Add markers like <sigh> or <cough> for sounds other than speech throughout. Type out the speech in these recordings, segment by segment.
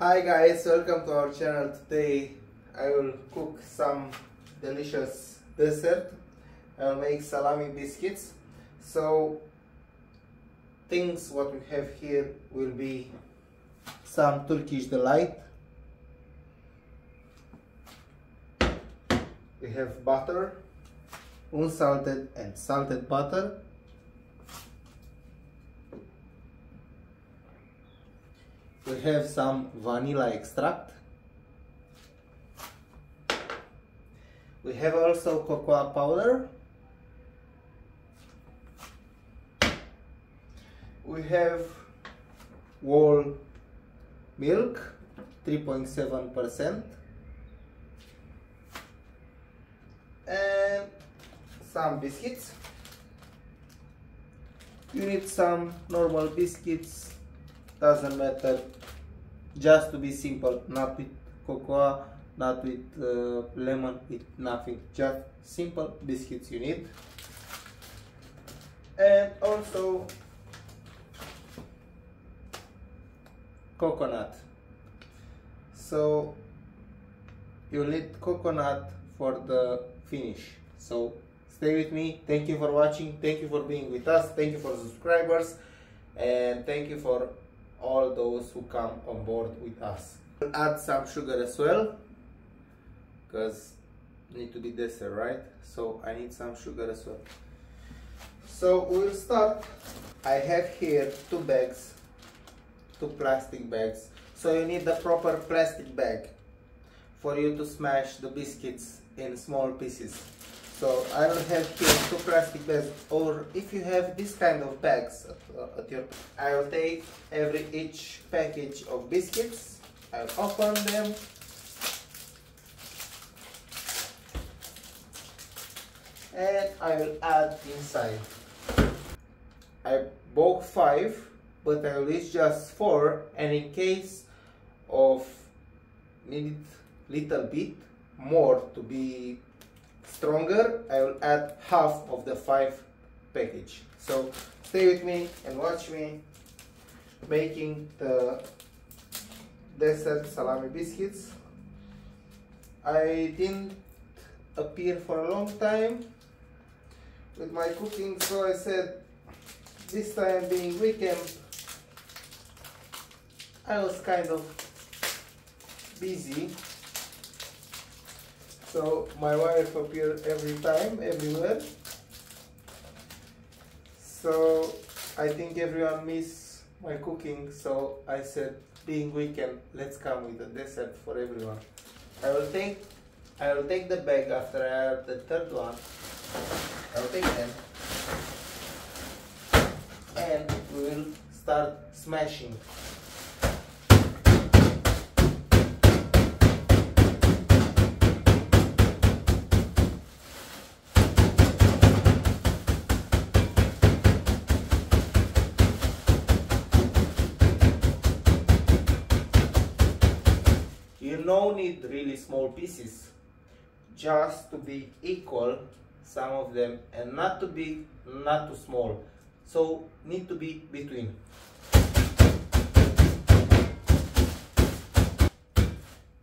Hi guys, welcome to our channel. Today I will cook some delicious dessert. I'll make salami biscuits. So things what we have here will be some Turkish delight. We have butter, unsalted and salted butter. We have some vanilla extract. We have also cocoa powder. We have whole milk, 3.7%. And some biscuits. You need some normal biscuits, doesn't matter, just to be simple, not with cocoa, not with uh, lemon, with nothing, just simple biscuits you need. And also coconut. So you need coconut for the finish. So stay with me. Thank you for watching. Thank you for being with us. Thank you for subscribers. And thank you for all those who come on board with us. We'll add some sugar as well because need to be dessert right? So I need some sugar as well. So we'll start. I have here two bags two plastic bags. So you need the proper plastic bag for you to smash the biscuits in small pieces so I will have here two plastic bags or if you have this kind of bags at, uh, at your I will take every each package of biscuits I'll open them and I will add inside. I bought five, but I will use just four, and in case of need little bit more to be stronger, I will add half of the five package. So stay with me and watch me making the dessert salami biscuits. I didn't appear for a long time with my cooking so I said this time being weekend I was kind of busy so my wife appeared every time everywhere. So I think everyone miss my cooking so I said being weekend let's come with a dessert for everyone. I will take I will take the bag after I have the third one. I'll take them. And we will start smashing you no need really small pieces just to be equal some of them and not too big not too small. So need to be between.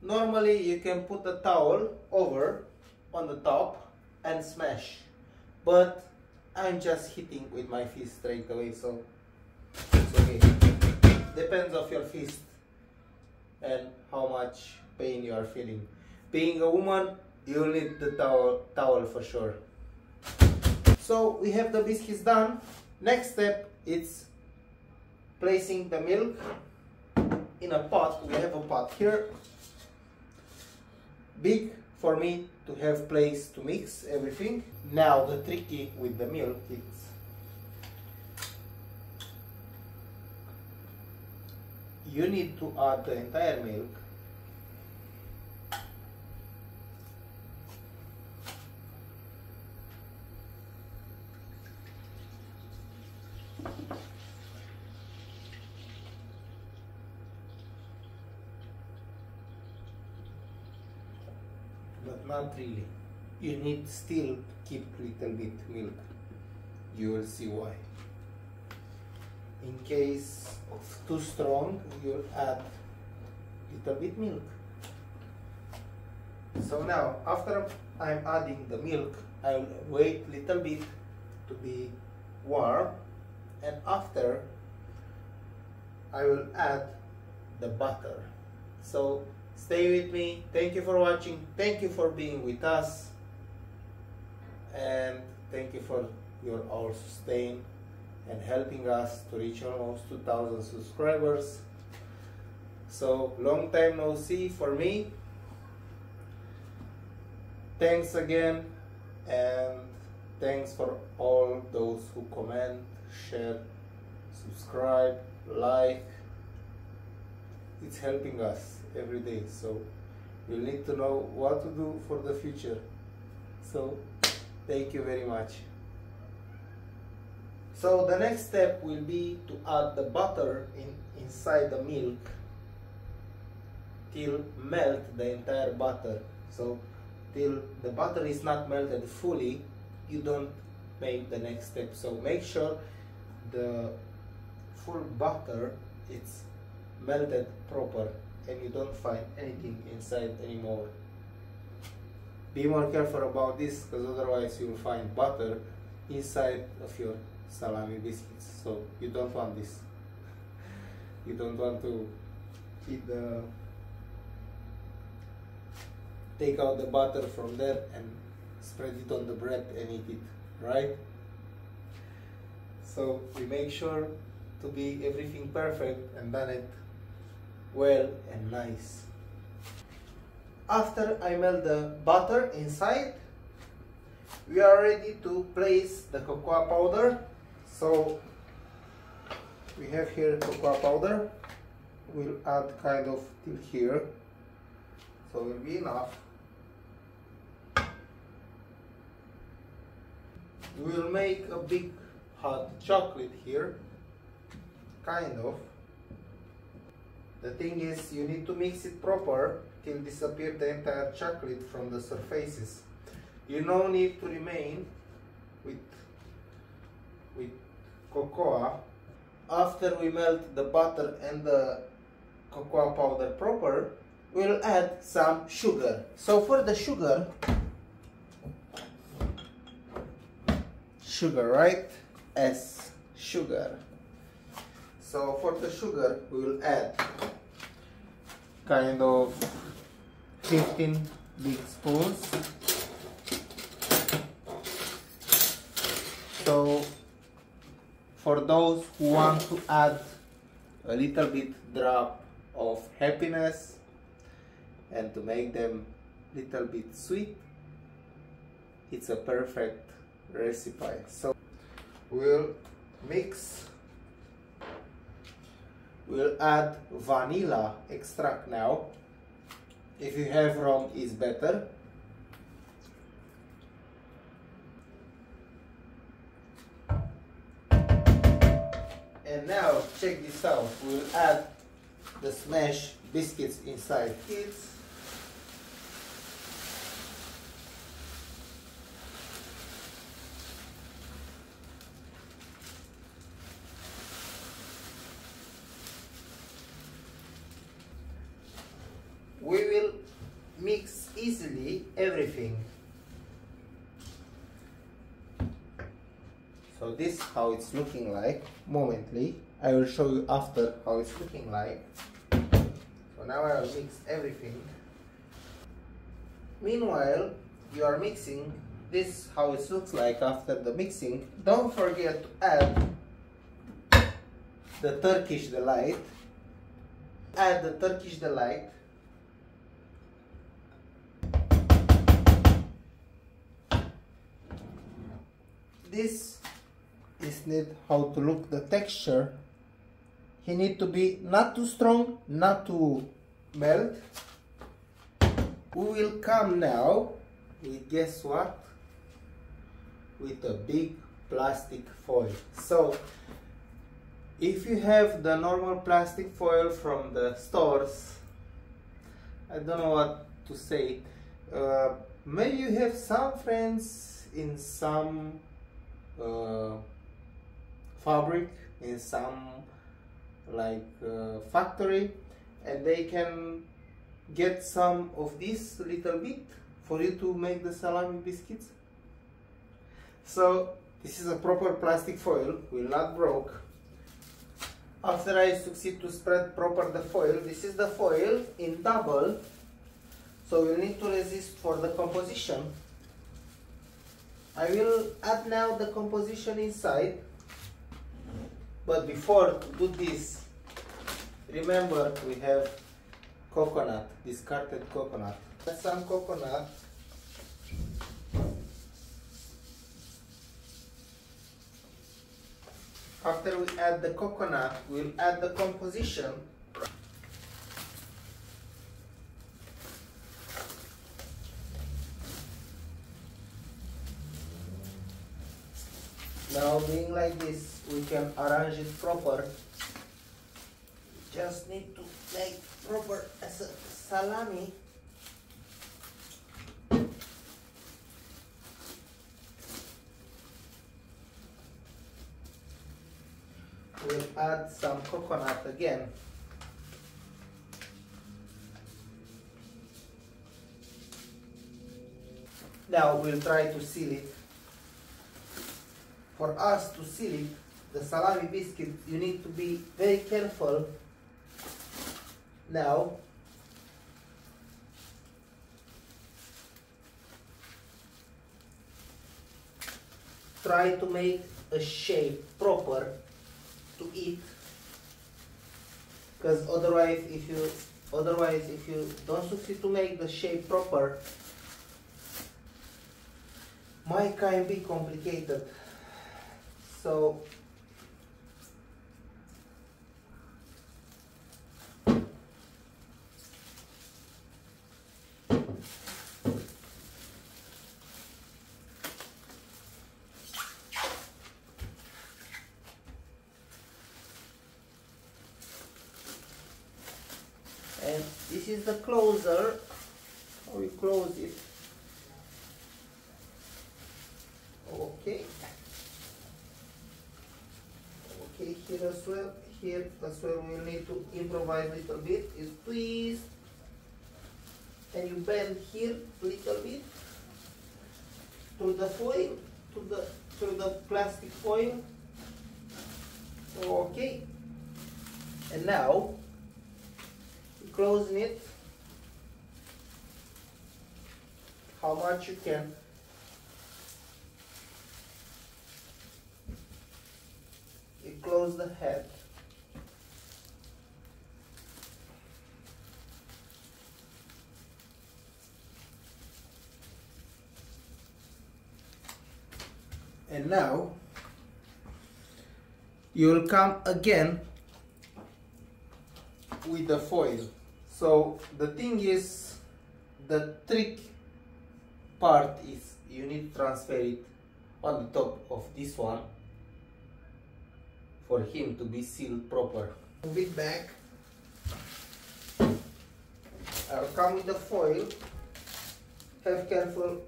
Normally you can put a towel over on the top and smash but I'm just hitting with my fist straight away so it's okay. Depends of your fist and how much pain you are feeling. Being a woman you'll need the towel, towel for sure. So we have the biscuits done. Next step is placing the milk in a pot. We have a pot here. Big for me to have place to mix everything. Now the tricky with the milk is you need to add the entire milk but really you need still keep little bit milk you will see why in case of too strong you'll add little bit milk. So now, after I'm adding the milk, I'll wait little bit to be warm and after I will add the butter. So stay with me. Thank you for watching. Thank you for being with us. And thank you for your all sustain and helping us to reach almost 2000 subscribers. So long time no see for me. Thanks again and thanks for all those who comment, share, subscribe, like. It's helping us every day. So we'll need to know what to do for the future. So thank you very much. So the next step will be to add the butter in, inside the milk till melt the entire butter. So till the butter is not melted fully, you don't make the next step. So make sure the full butter it's melted proper and you don't find anything inside anymore. Be more careful about this because otherwise you will find butter inside of your salami biscuits. So you don't want this. <laughs> you don't want to eat the take out the butter from there and spread it on the bread and eat it, right? So we make sure to be everything perfect and done it well and nice. After I melt the butter inside, we are ready to place the cocoa powder so we have here cocoa powder. We'll add kind of till here. So it will be enough. We'll make a big hot chocolate here. Kind of. The thing is you need to mix it proper till disappear the entire chocolate from the surfaces. You no need to remain with with cocoa. After we melt the butter and the cocoa powder proper we'll add some sugar. So for the sugar sugar right? As sugar so for the sugar we will add kind of 15 big spoons so for those who want to add a little bit drop of happiness and to make them little bit sweet it's a perfect recipe. So we'll mix we'll add vanilla extract now if you have rum is better And now check this out. We'll add the smash biscuits inside it. We will mix easily everything so this how it's looking like. Momently. I will show you after how it's looking like. So now I will mix everything. Meanwhile you are mixing this how it looks like after the mixing. Don't forget to add the Turkish delight. Add the Turkish delight. This is need how to look the texture he need to be not too strong not too melt we will come now? With guess what? With a big plastic foil. So if you have the normal plastic foil from the stores I don't know what to say. Uh, maybe you have some friends in some uh, fabric in some like uh, factory and they can get some of this little bit for you to make the salami biscuits. So this is a proper plastic foil will not broke. After I succeed to spread proper the foil this is the foil in double. So you need to resist for the composition. I will add now the composition inside but before to do this remember we have coconut discarded coconut. Add some coconut. After we add the coconut we'll add the composition Now being like this, we can arrange it proper. Just need to make proper as a salami. We'll add some coconut again. Now we'll try to seal it for us to seal it, the salami biscuit, you need to be very careful. Now, try to make a shape proper to eat because otherwise if you otherwise if you don't succeed to make the shape proper might can be complicated so and this is the closer we close it. Okay okay here as well here as well we need to improvise a little bit is twist and you bend here a little bit to the foil to the to the plastic foil. Okay. And now closing it. How much you can close the head. And now you will come again with the foil. So the thing is, the trick part is you need to transfer it on the top of this one for him to be sealed proper. Move it back. I'll come with the foil. Have careful.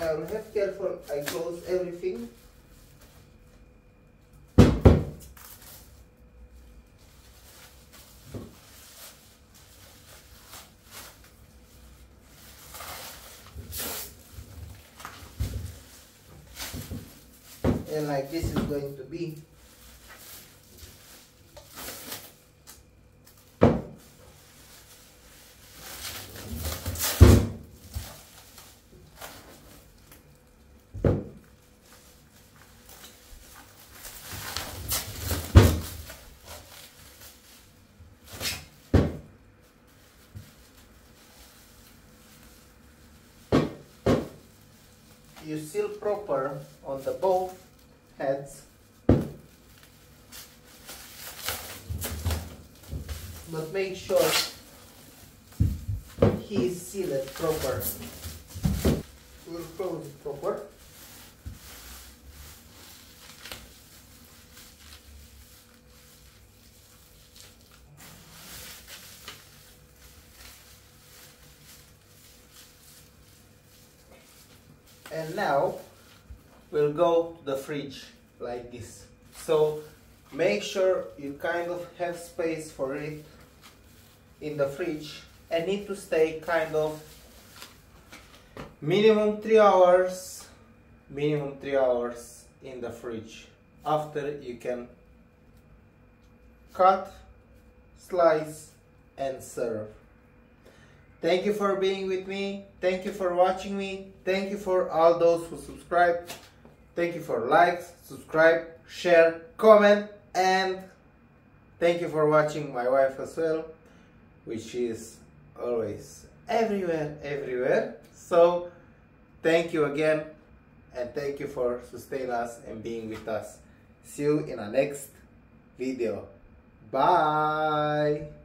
I'll have careful. I close everything. And like this is going to be you seal proper on the both heads. But make sure he is sealed proper. We'll close it proper and now we'll go to the fridge like this. So make sure you kind of have space for it in the fridge and need to stay kind of minimum three hours minimum three hours in the fridge after you can cut slice and serve thank you for being with me. Thank you for watching me. Thank you for all those who subscribe. Thank you for likes subscribe share comment and thank you for watching my wife as well which is always everywhere everywhere. So thank you again and thank you for sustaining us and being with us. See you in our next video. Bye